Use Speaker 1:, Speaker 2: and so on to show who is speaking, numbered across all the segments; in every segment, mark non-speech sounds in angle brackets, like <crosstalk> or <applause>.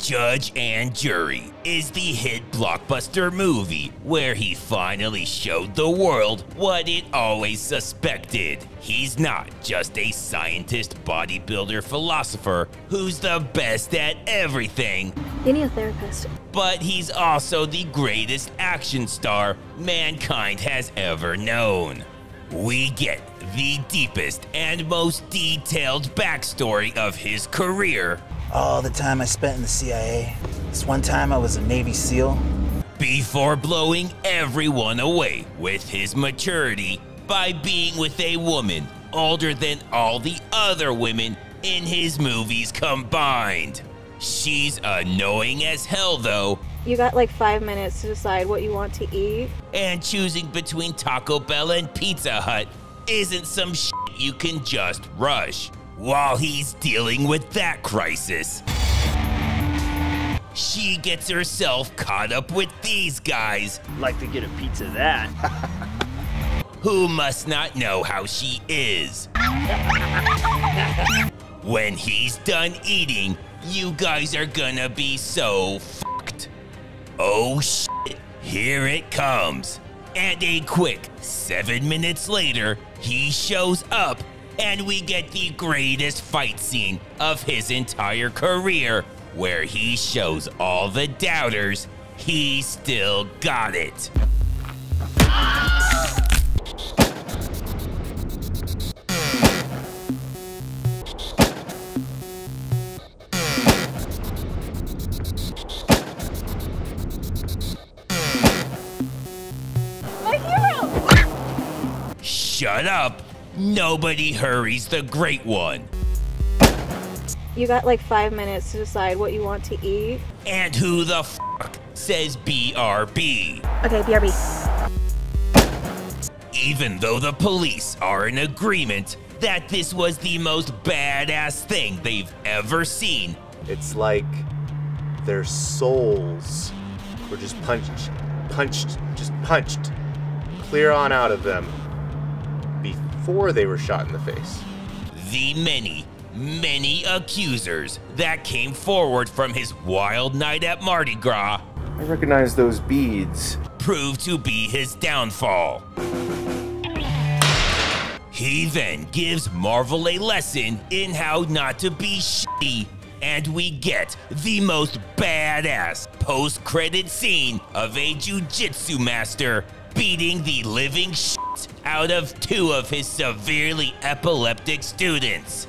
Speaker 1: Judge and Jury is the hit blockbuster movie where he finally showed the world what it always suspected. He's not just a scientist, bodybuilder, philosopher who's the best at everything,
Speaker 2: You need a therapist.
Speaker 1: but he's also the greatest action star mankind has ever known. We get the deepest and most detailed backstory of his career
Speaker 3: All the time I spent in the CIA. This one time I was a Navy SEAL.
Speaker 1: before blowing everyone away with his maturity by being with a woman older than all the other women in his movies combined. She's annoying as hell though,
Speaker 2: You got like five minutes to decide what you want to eat.
Speaker 1: and choosing between Taco Bell and Pizza Hut isn't some shit you can just rush. While he's dealing with that crisis, she gets herself caught up with these guys
Speaker 4: Like to get a piece of that. <laughs>
Speaker 1: who must not know how she is. <laughs> when he's done eating, you guys are gonna be so fucked. Oh shit, here it comes. And a quick seven minutes later, he shows up, and we get the greatest fight scene of his entire career, where he shows all the doubters he still got it.
Speaker 2: My hero!
Speaker 1: Shut up! Nobody hurries the great one.
Speaker 2: You got like five minutes to decide what you want to eat.
Speaker 1: And who the fuck says BRB?
Speaker 2: Okay, BRB.
Speaker 1: Even though the police are in agreement that this was the most badass thing they've ever seen,
Speaker 5: It's like their souls were just punched, punched, just punched clear on out of them before they were shot in the face.
Speaker 1: the many, many accusers that came forward from his wild night at Mardi Gras
Speaker 5: I recognize those beads.
Speaker 1: proved to be his downfall. He then gives Marvel a lesson in how not to be shitty, and we get the most badass post credit scene of a jujitsu master beating the living shit out of two of his severely epileptic students.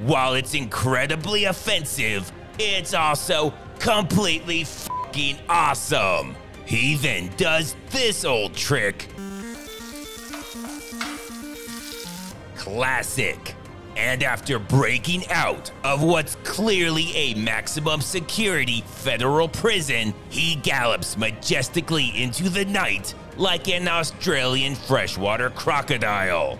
Speaker 1: While it's incredibly offensive, it's also completely fucking awesome. He then does this old trick. Classic. And after breaking out of what's clearly a maximum security federal prison, he gallops majestically into the night like an Australian freshwater crocodile.